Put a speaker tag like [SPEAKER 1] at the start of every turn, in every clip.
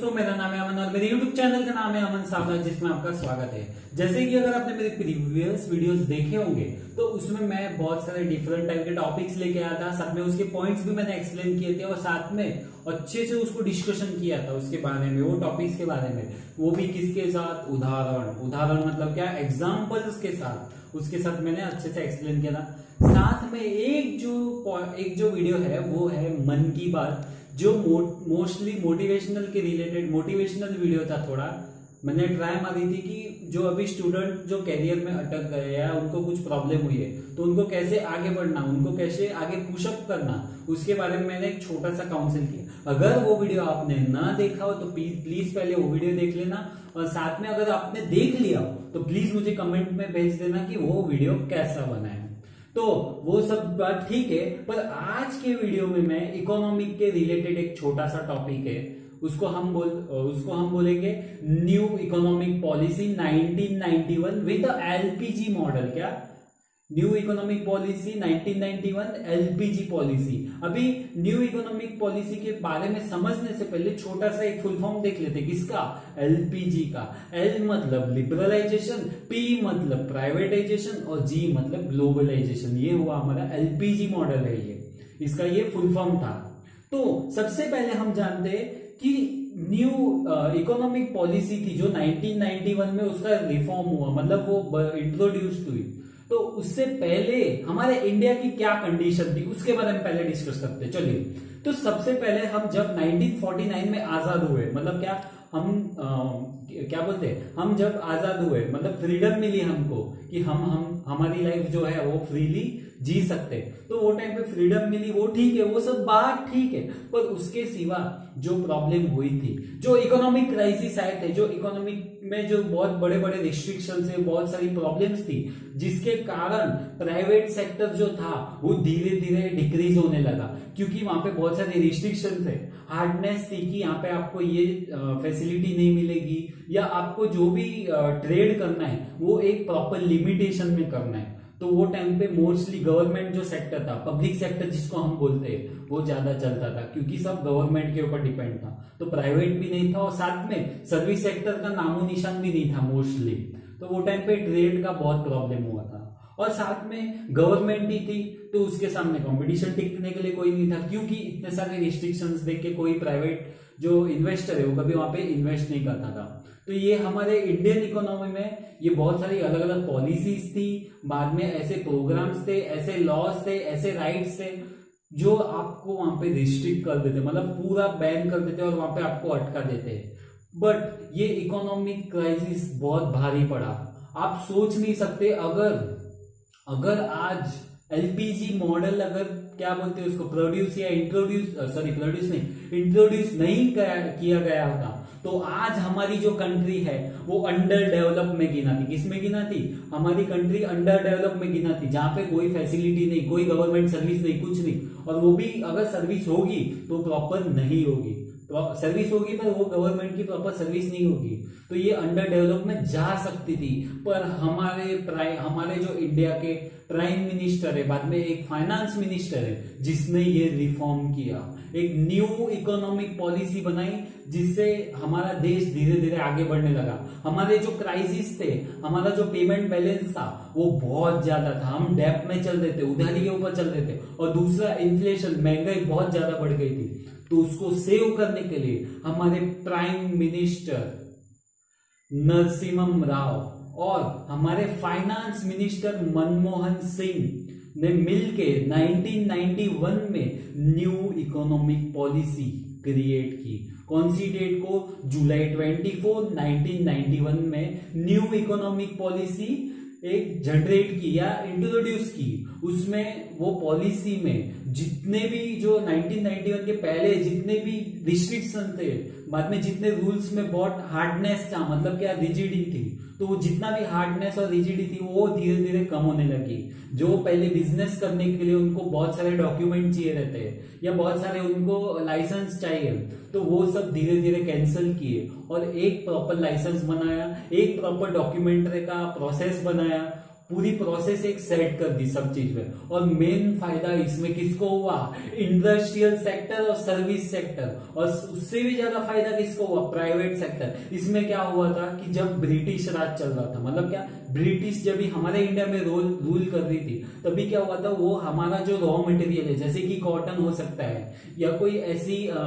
[SPEAKER 1] दोस्तों, मेरा नाम है अमन और मेरे YouTube चैनल का नाम है अमन सावला जिसमें आपका स्वागत है। जैसे कि अगर आपने मेरे प्रीवियस वीडियोस देखे होंगे तो उसमें मैं बहुत सारे डिफरेंट टाइप के टॉपिक्स लेके आया था। साथ में उसके पॉइंट्स भी मैंने एक्सप्लेन किए थे और साथ में अच्छे से उसको डिस्कशन किया था उसके बारे में, वो टॉपिक्स के बारे में। वो भी किसके साथ? उदाहरण। उदाहरण मतलब क्या? एग्जाम्पल्स के साथ। उसके साथ मैंने अच्छे से एक्सप्लेन किया था। साथ में एक जो एक जो वीडियो है, वो है मन की बात। जो मोस्टली मोटिवेशनल के रिलेटेड मोटिवेशनल वीडियो था थोड़ा, मैंने ट्राई मारी थी कि जो अभी स्टूडेंट जो कैरियर में अटक गए या उनको कुछ प्रॉब्लम हुई है तो उनको कैसे आगे बढ़ना, उनको कैसे आगे पुशअप करना, उसके बारे में मैंने एक छोटा सा काउंसिल किया। अगर वो वीडियो आपने ना देखा हो तो प्लीज़ पहले वो वीडियो देख लेना और साथ में अगर आपने देख लिया हो तो प्लीज़ मुझे कमेंट में भेज देना कि वो वीडियो कैसा बना है। तो वो सब बात ठीक है, पर आज के वीडियो में मैं इकोनॉमिक के रिलेटेड एक छोटा सा टॉपिक है, उसको हम बोल, उसको हम बोलेंगे new economic policy 1991 with LPG model क्या? New economic policy 1991 LPG policy अभी न्यू इकोनॉमिक पॉलिसी के बारे में समझने से पहले छोटा सा एक फुल फॉर्म देख लेते किसका? एलपीजी का। एल मतलब लिबरलाइजेशन पी मतलब प्राइवेटाइजेशन और जी मतलब ग्लोबलाइजेशन ये हुआ हमारा एलपीजी मॉडल है ये। इसका ये फुल फॉर्म था। तो सबसे पहले हम जानते कि न्यू इकोनॉमिक पॉलिसी थी जो 1991 में उसका रिफॉर्म हुआ मतलब वो इंट्रोड्यूस हुई। तो उससे पहले हमारे इंडिया की क्या कंडीशन थी उसके बारे में पहले डिस्कस करते हैं। चलिए तो सबसे पहले हम जब 1949 में आज़ाद हुए मतलब क्या हम आ, क्या बोलते हैं हम जब आज़ाद हुए मतलब फ्रीडम मिली हमको कि हम हम हमारी लाइफ जो है वो फ्रीली जी सकते तो वो टाइम पे फ्रीडम मिली, वो ठीक है, वो सब बात ठीक है, पर उसके सिवा जो प्रॉब्लम हुई थी, जो इकोनॉमिक क्राइसिस आए थे, जो इकोनॉमिक में जो बहुत बड़े बड़े रिस्ट्रिक्शन है बहुत सारी प्रॉब्लम्स थी, जिसके कारण प्राइवेट सेक्टर जो था, वो धीरे धीरे डिक्रीज होने लगा। क्योंकि वहाँ पे बहुत सारे रिस्ट्रिक्शन थे। हार्डनेस थी कि यहाँ पे आपको ये फैसिलिटी नहीं मिलेगी, या आपको जो भी ट्रेड करना है, वो एक प्रॉपर लिमिटेशन में करना है। तो वो टाइम पे मोस्टली गवर्नमेंट जो सेक्टर था पब्लिक सेक्टर जिसको हम बोलते हैं, वो ज़्यादा चलता था, क्योंकि सब गवर्नमेंट के ऊपर डिपेंड था। तो प्राइवेट भी नहीं था और साथ में सर्विस सेक्टर का नामो निशान भी नहीं था मोस्टली तो वो टाइम पे ट्रेड का बहुत प्रॉब्लम हुआ था। और साथ में गवर्नमेंट ही थी तो उसके सामने कंपटीशन टिकने के लिए कोई नहीं था, क्योंकि इतने सारे रिस्ट्रिक्शंस देख के कोई प्राइवेट जो इन्वेस्टर है, वो कभी वहाँ पे इन्वेस्ट नहीं करता था। तो ये हमारे इंडियन इकोनॉमी में ये बहुत सारी अलग अलग पॉलिसीज़ थी। बाद में ऐसे प्रोग्राम्स थे, ऐसे लॉज थे, ऐसे राइट्स थे, जो आपको वहाँ पे रिस्ट्रिक्ट कर देते मतलब पूरा बैन कर देते और वहाँ पे आपको अटका देते। बट ये इकोनॉमिक क्राइसिस बहुत भारी पड़ा। आप सोच नहीं सकते, अगर अगर आज एलपीजी मॉडल अगर क्या बोलते हैं उसको? प्रोड्यूस या इंट्रोड्यूस सॉरी प्रोड्यूस नहीं इंट्रोड्यूस नहीं किया गया होता तो आज हमारी जो कंट्री है, वो अंडर डेवलप में गिना थी। किसमें गिना थी? हमारी कंट्री अंडर डेवलप में गिना थी, जहाँ पे कोई फैसिलिटी नहीं, कोई गवर्नमेंट सर्विस नहीं, कुछ नहीं। और वो भी अगर सर्विस होगी तो प्रॉपर नहीं होगी। सर्विस होगी पर वो गवर्नमेंट की प्रॉपर सर्विस नहीं होगी। तो ये अंडर डेवलपमेंट जा सकती थी, पर हमारे प्राइम हमारे जो इंडिया के प्राइम मिनिस्टर है, बाद में एक फाइनेंस मिनिस्टर है, जिसने ये रिफॉर्म किया। एक न्यू इकोनॉमिक पॉलिसी बनाई, जिससे हमारा देश धीरे धीरे आगे बढ़ने लगा। हमारे जो क्राइसिस थे, हमारा जो पेमेंट बैलेंस था, वो बहुत ज़्यादा था। हम डेप में चल रहे थे उधारी के ऊपर चल रहे थे, और दूसरा इन्फ्लेशन महँगाई बहुत ज़्यादा बढ़ गई थी। तो उसको सेव करने के लिए हमारे प्राइम मिनिस्टर नरसिम्हम राव और हमारे फाइनेंस मिनिस्टर मनमोहन सिंह ने मिलके 1991 में न्यू इकोनॉमिक पॉलिसी क्रिएट की। कौन सी डेट को? जुलाई 24 1991 में न्यू इकोनॉमिक पॉलिसी एक जनरेट की या इंट्रोड्यूस की। उसमें वो पॉलिसी में जितने भी जो 1991 के पहले जितने भी रिस्ट्रिक्शन थे, बाद में जितने रूल्स में बहुत हार्डनेस था मतलब क्या रिजिडी थी तो वो जितना भी हार्डनेस और रिजिडी थी, वो धीरे धीरे कम होने लगी। जो पहले बिज़नेस करने के लिए उनको बहुत सारे डॉक्यूमेंट चाहिए रहते हैं या बहुत सारे उनको लाइसेंस चाहिए तो वो सब धीरे धीरे कैंसिल किए और एक प्रॉपर लाइसेंस बनाया, एक प्रॉपर डॉक्यूमेंट्री का प्रोसेस बनाया पूरी प्रोसेस एक सेट कर दी सब चीज़ में। और मेन फ़ायदा इसमें किसको हुआ? इंडस्ट्रियल सेक्टर और सर्विस सेक्टर और उससे भी ज़्यादा फ़ायदा किसको हुआ? प्राइवेट सेक्टर इसमें क्या हुआ था कि जब ब्रिटिश राज चल रहा था मतलब क्या? ब्रिटिश जब भी हमारे इंडिया में रोल रूल कर रही थी तभी क्या हुआ था? वो हमारा जो रॉ मटेरियल है जैसे कि कॉटन हो सकता है या कोई ऐसी आ,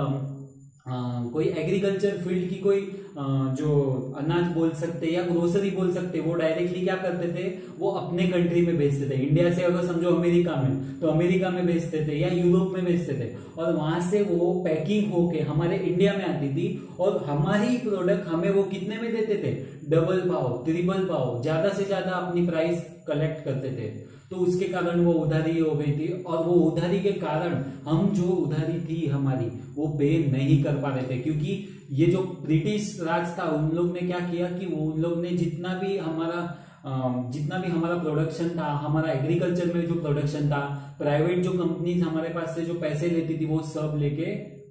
[SPEAKER 1] आ, कोई एग्रीकल्चर फ़ील्ड की कोई जो अनाज बोल सकते या ग्रोसरी बोल सकते, वो डायरेक्टली क्या करते थे? वो अपने कंट्री में बेचते थे। इंडिया से अगर समझो अमेरिका में तो अमेरिका में बेचते थे या यूरोप में बेचते थे। और वहाँ से वो पैकिंग होके हमारे इंडिया में आती थी और हमारी प्रोडक्ट हमें वो कितने में देते थे? डबल पाओ ट्रिपल पाओ ज़्यादा से ज़्यादा अपनी प्राइस कलेक्ट करते थे। तो उसके कारण वो उधारी हो गई थी और वो उधारी के कारण हम जो उधारी थी हमारी, वो पे नहीं कर पा रहे थे। क्योंकि ये जो ब्रिटिश राज था, उन लोग ने क्या किया कि वो उन लोग ने जितना भी हमारा जितना भी हमारा प्रोडक्शन था, हमारा एग्रीकल्चर में जो प्रोडक्शन था प्राइवेट जो कंपनीज़ हमारे पास से जो पैसे लेती थी, वो सब लेके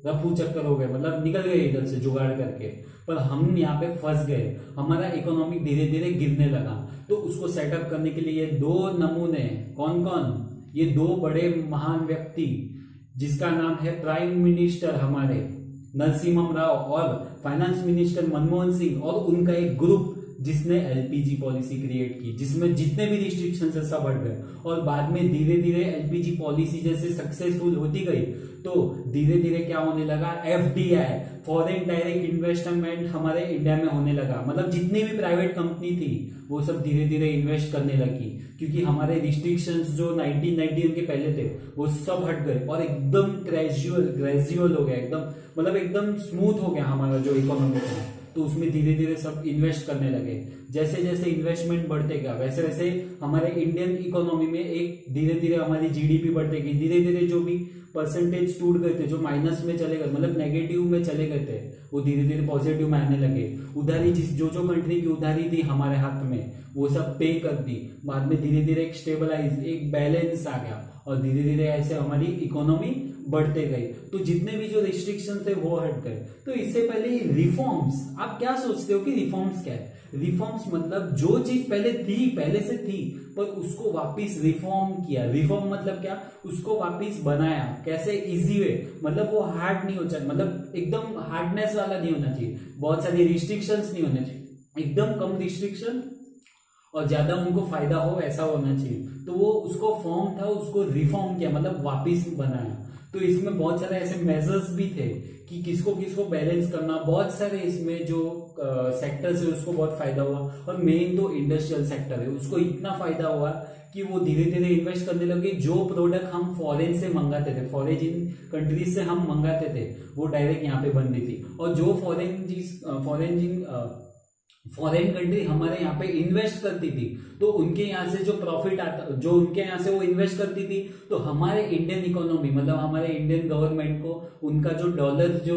[SPEAKER 1] रफू चक्कर हो गए मतलब निकल गए इधर से जुगाड़ करके। पर हम यहाँ पे फंस गए। हमारा इकोनॉमी धीरे धीरे गिरने लगा। तो उसको सेटअप करने के लिए दो नमूने कौन कौन ये दो बड़े महान व्यक्ति, जिसका नाम है प्राइम मिनिस्टर हमारे। नरसिम्हा राव और फाइनेंस मिनिस्टर मनमोहन सिंह और उनका एक ग्रुप जिसने एलपीजी पॉलिसी क्रिएट की, जिसमें जितने भी रिस्ट्रिक्शन है सब हट गए। और बाद में धीरे धीरे एलपीजी पॉलिसी जैसे सक्सेसफुल होती गई तो धीरे धीरे क्या होने लगा? F D I foreign direct investment हमारे इंडिया में होने लगा। मतलब जितनी भी प्राइवेट कंपनी थी, वो सब धीरे धीरे इन्वेस्ट करने लगी। क्योंकि हमारे रिस्ट्रिक्शंस जो 1991 के पहले थे, वो सब हट गए और एकदम ग्रेजुअल ग्रेजुअल हो गया, एकदम मतलब एकदम स्मूथ हो गया हमारा जो इकोनॉमी था। तो उसमें धीरे धीरे सब इन्वेस्ट करने लगे। जैसे जैसे इन्वेस्टमेंट बढ़ते गया, वैसे वैसे हमारे इंडियन इकोनॉमी में एक धीरे धीरे हमारी जीडीपी बढ़ते गई। धीरे धीरे जो भी परसेंटेज टूट गए थे जो माइनस में चले गए मतलब नेगेटिव में चले गए थे, वो धीरे धीरे पॉजिटिव में आने लगे। उधारी जिस, जो जो कंट्री की उधारी थी हमारे हाथ में, वो सब पे कर दी। बाद में धीरे धीरे एक स्टेबलाइज एक बैलेंस आ गया और धीरे धीरे ऐसे हमारी इकोनॉमी बढ़ते गए तो जितने भी जो रिस्ट्रिक्शन थे, वो हट गए। तो इससे पहले रिफॉर्म्स आप क्या सोचते हो कि रिफॉर्म्स क्या है? रिफॉर्म्स मतलब जो चीज़ पहले थी, पहले से थी, पर उसको वापस रिफॉर्म किया। रिफॉर्म मतलब क्या? उसको वापस बनाया। कैसे? इजी वे मतलब वो हार्ड नहीं हो चाहिए मतलब एकदम हार्डनेस वाला नहीं होना चाहिए। बहुत सारी रिस्ट्रिक्शंस नहीं होने चाहिए। एकदम कम रिस्ट्रिक्शन और ज़्यादा उनको फ़ायदा हो, ऐसा होना चाहिए। तो वो उसको फॉर्म था, उसको रिफॉर्म किया मतलब वापिस बनाया। तो इसमें बहुत सारे ऐसे मेजर्स भी थे कि किसको किसको बैलेंस करना। बहुत सारे इसमें जो सेक्टर्स है उसको बहुत फ़ायदा हुआ और मेन तो इंडस्ट्रियल सेक्टर है। उसको इतना फ़ायदा हुआ कि वो धीरे धीरे इन्वेस्ट करने लगे। जो प्रोडक्ट हम फॉरेन से मंगाते थे फॉरेन जिन कंट्रीज़ से हम मंगाते थे, वो डायरेक्ट यहाँ पे बन रही थी। और जो फॉरेन जिस फॉरेन जिन फॉरेन कंट्री हमारे यहाँ पे इन्वेस्ट करती थी। तो उनके यहाँ से जो प्रॉफिट आता, जो उनके यहाँ से वो इन्वेस्ट करती थी तो हमारे इंडियन इकोनॉमी मतलब हमारे इंडियन गवर्नमेंट को उनका जो डॉलर जो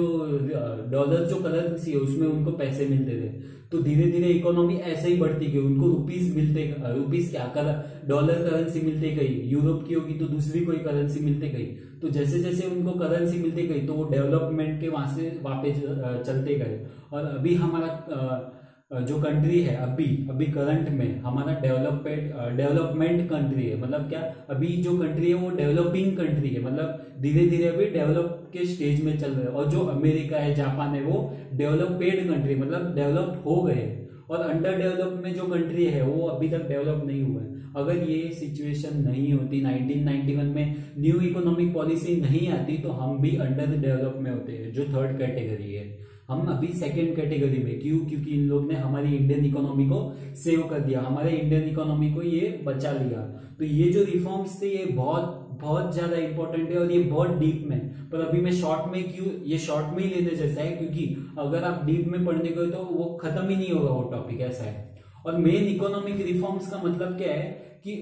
[SPEAKER 1] डॉलर जो करेंसी है, उसमें उनको पैसे मिलते थे। तो धीरे धीरे इकोनॉमी ऐसे ही बढ़ती गई, उनको रुपीज़ मिलते रुपीज़ क्या कर डॉलर करेंसी मिलते गई यूरोप की होगी तो दूसरी कोई करेंसी मिलते गई। तो जैसे जैसे उनको करेंसी मिलती गई तो वो डेवलपमेंट के वहाँ से वापस चलते गए। और अभी हमारा जो कंट्री है, अभी अभी करंट में, हमारा डेवलपमेंट डेवलपमेंट कंट्री है। मतलब क्या, अभी जो कंट्री है, वो डेवलपिंग कंट्री है। मतलब धीरे धीरे अभी डेवलप के स्टेज में चल रहे और जो अमेरिका है, जापान है, वो डेवलपेड कंट्री मतलब डेवलप हो गए। और अंडर डेवलप में जो कंट्री है, वो अभी तक डेवलप नहीं हुआ है। अगर ये सिचुएशन नहीं होती 1991 में न्यू इकोनॉमिक पॉलिसी नहीं आती तो हम भी अंडर डेवलप में होते हैं, जो थर्ड कैटेगरी है। हम अभी सेकेंड कैटेगरी में, क्यों? क्योंकि इन लोग ने हमारी इंडियन इकोनॉमी को सेव कर दिया। हमारे इंडियन इकोनॉमी को ये बचा लिया। तो ये जो रिफॉर्म्स थे, ये बहुत बहुत ज़्यादा इंपॉर्टेंट है और ये बहुत डीप में। पर अभी मैं शॉर्ट में क्यों, ये शॉर्ट में ही लेने जैसा है, क्योंकि अगर आप डीप में पढ़ने गए तो वो खत्म ही नहीं होगा वो टॉपिक ऐसा है। और मेन इकोनॉमिक रिफॉर्म्स का मतलब क्या है कि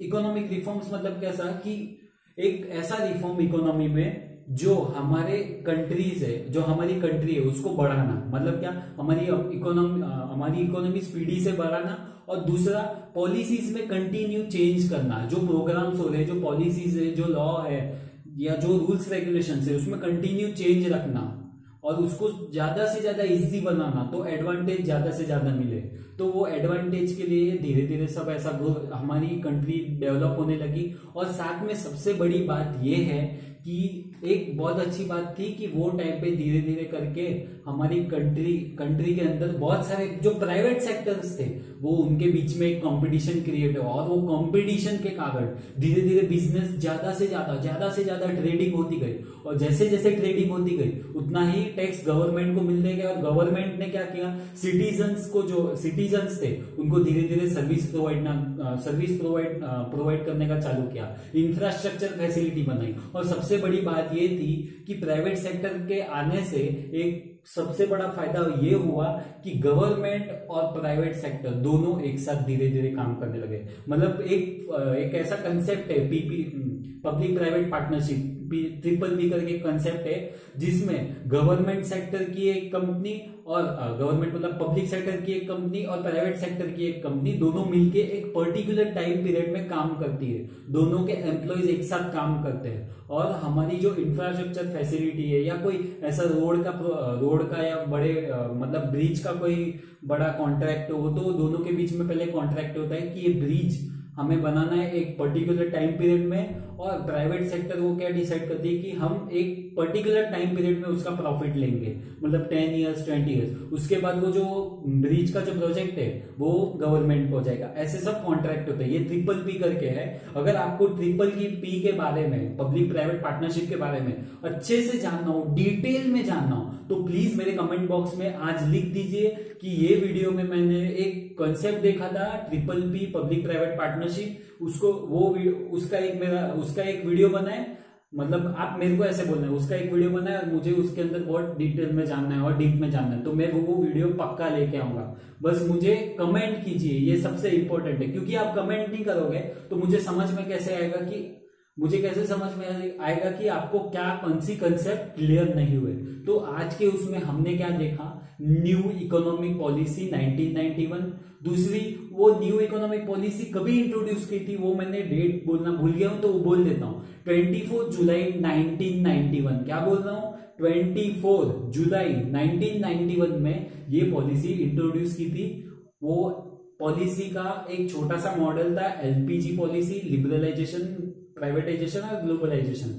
[SPEAKER 1] इकोनॉमिक रिफॉर्म्स मतलब कैसा कि एक ऐसा रिफॉर्म इकोनॉमी में जो हमारे कंट्रीज़ है, जो हमारी कंट्री है, उसको बढ़ाना। मतलब क्या? हमारी इकोनॉमी हमारी इकोनॉमी स्पीडी से बढ़ाना और दूसरा पॉलिसीज़ में कंटिन्यू चेंज करना। जो प्रोग्राम्स हो रहे हैं जो पॉलिसीज़ है, जो लॉ है, या जो रूल्स रेगुलेशन है, उसमें कंटिन्यू चेंज रखना और उसको ज़्यादा से ज़्यादा इजी बनाना तो एडवांटेज ज़्यादा से ज़्यादा मिले। तो वो एडवांटेज के लिए धीरे धीरे सब ऐसा हमारी कंट्री डेवलप होने लगी और साथ में सबसे बड़ी बात ये है कि एक बहुत अच्छी बात थी कि वो टाइम पे धीरे धीरे करके हमारी कंट्री कंट्री के अंदर बहुत सारे जो प्राइवेट सेक्टर्स थे, वो उनके बीच में एक कंपटीशन क्रिएट हुआ और वो कंपटीशन के कारण धीरे धीरे बिज़नेस ज़्यादा से ज़्यादा ज़्यादा से ज़्यादा ट्रेडिंग होती गई। और जैसे जैसे ट्रेडिंग होती गई, उतना ही टैक्स गवर्नमेंट को मिलने गया और गवर्नमेंट ने क्या किया सिटीजन्स को जो सिटीजन्स थे, उनको धीरे धीरे सर्विस प्रोवाइड ना सर्विस प्रोवाइड प्रोवाइड करने का चालू किया। इंफ्रास्ट्रक्चर फैसिलिटी बनाई। और सबसे बड़ी बात ये थी कि प्राइवेट सेक्टर के आने से एक सबसे बड़ा फ़ायदा ये हुआ कि गवर्नमेंट और प्राइवेट सेक्टर दोनों एक साथ धीरे धीरे काम करने लगे। मतलब एक एक ऐसा कंसेप्ट है PP public private partnership triple B करके कंसेप्ट है, जिसमें गवर्नमेंट सेक्टर की एक कंपनी और गवर्नमेंट मतलब पब्लिक सेक्टर की एक कंपनी और प्राइवेट सेक्टर की एक कंपनी दोनों मिलके एक पर्टिकुलर टाइम पीरियड में काम करती है। दोनों के एम्प्लॉयज़ एक साथ काम करते हैं। और हमारी जो इंफ्रास्ट्रक्चर फैसिलिटी है या कोई ऐसा रोड का रोड का या बड़े मतलब ब्रिज का कोई बड़ा कॉन्ट्रैक्ट हो तो दोनों के बीच में पहले कॉन्ट्रैक्ट होता है कि ये ब्रिज हमें बनाना है एक पर्टिकुलर टाइम पीरियड में और प्राइवेट सेक्टर वो क्या डिसाइड करती है कि हम एक पर्टिकुलर टाइम पीरियड में उसका प्रॉफिट लेंगे। मतलब टेन इयर्स ट्वेंटी इयर्स उसके बाद वो जो ब्रिज का जो प्रोजेक्ट है, वो गवर्नमेंट को जाएगा। ऐसे सब कॉन्ट्रैक्ट होते हैं। ये ट्रिपल पी करके है। अगर आपको ट्रिपल की पी के बारे में पब्लिक प्राइवेट पार्टनरशिप के बारे में अच्छे से जानना हो डिटेल में जानना हो तो प्लीज़ मेरे कमेंट बॉक्स में आज लिख दीजिए कि ये वीडियो में मैंने एक कंसेप्ट देखा था triple P public private partnership उसको वो उसका एक मेरा उसका एक वीडियो बनाए। मतलब आप मेरे को ऐसे बोलना है, उसका एक वीडियो बनाए और मुझे उसके अंदर बहुत डिटेल में जानना है और डीप में जानना है। तो मैं वो वीडियो पक्का लेके आऊँगा। बस मुझे कमेंट कीजिए, ये सबसे इंपॉर्टेंट है। क्योंकि आप कमेंट नहीं करोगे तो मुझे समझ में कैसे आएगा कि, मुझे कैसे समझ में आएगा कि आपको क्या, कौन सी कंसेप्ट क्लियर नहीं हुए तो आज के उसमें हमने क्या देखा? न्यू इकोनॉमिक पॉलिसी 1991 दूसरी वो न्यू इकोनॉमिक पॉलिसी कभी इंट्रोड्यूस की थी, वो मैंने डेट बोलना भूल गया हूँ तो वो बोल देता हूँ। 24 जुलाई 1991 क्या बोल रहा हूँ? 24 जुलाई 1991 में ये पॉलिसी इंट्रोड्यूस की थी। वो पॉलिसी का एक छोटा सा मॉडल था एलपीजी पॉलिसी लिबरलाइजेशन प्राइवेटाइजेशन और ग्लोबलाइजेशन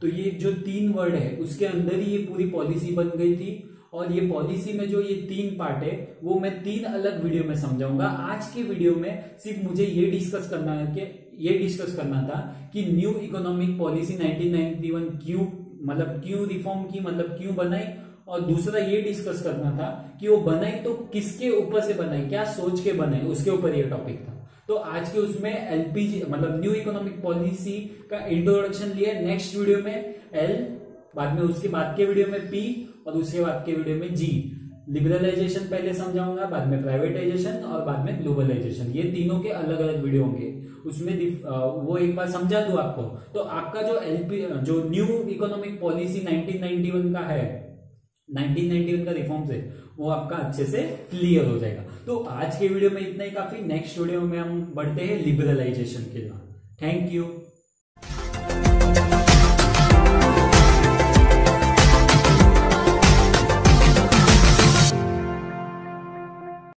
[SPEAKER 1] तो ये जो तीन वर्ड है, उसके अंदर ही ये पूरी पॉलिसी बन गई थी। और ये पॉलिसी में जो ये तीन पार्ट है, वो मैं तीन अलग वीडियो में समझाऊँगा। आज के वीडियो में सिर्फ़ मुझे ये डिस्कस करना है कि, ये डिस्कस करना था कि न्यू इकोनॉमिक पॉलिसी 1991 क्यों मतलब क्यों रिफॉर्म की मतलब क्यों बनाई? और दूसरा ये डिस्कस करना था कि वो बनाई तो किसके ऊपर से बनाई? क्या सोच के बनाई? उसके ऊपर ये टॉपिक था। तो आज के उसमें एलपीजी मतलब न्यू इकोनॉमिक पॉलिसी का इंट्रोडक्शन लिया नेक्स्ट वीडियो में एल बाद में उसके बाद के वीडियो में पी और उसके बाद के वीडियो में जी लिबरलाइजेशन पहले समझाऊँगा, बाद में प्राइवेटाइजेशन और बाद में ग्लोबलाइजेशन ये तीनों के अलग अलग वीडियो होंगे। उसमें वो एक बार समझा दू आपको। तो आपका जो एलपी जो न्यू इकोनॉमिक पॉलिसी 1991 का है 1991 का रिफॉर्म से, वो आपका अच्छे से क्लियर हो जाएगा। तो आज के वीडियो में इतना ही काफ़ी। नेक्स्ट वीडियो में हम बढ़ते हैं लिबरलाइजेशन के लिए थैंक यू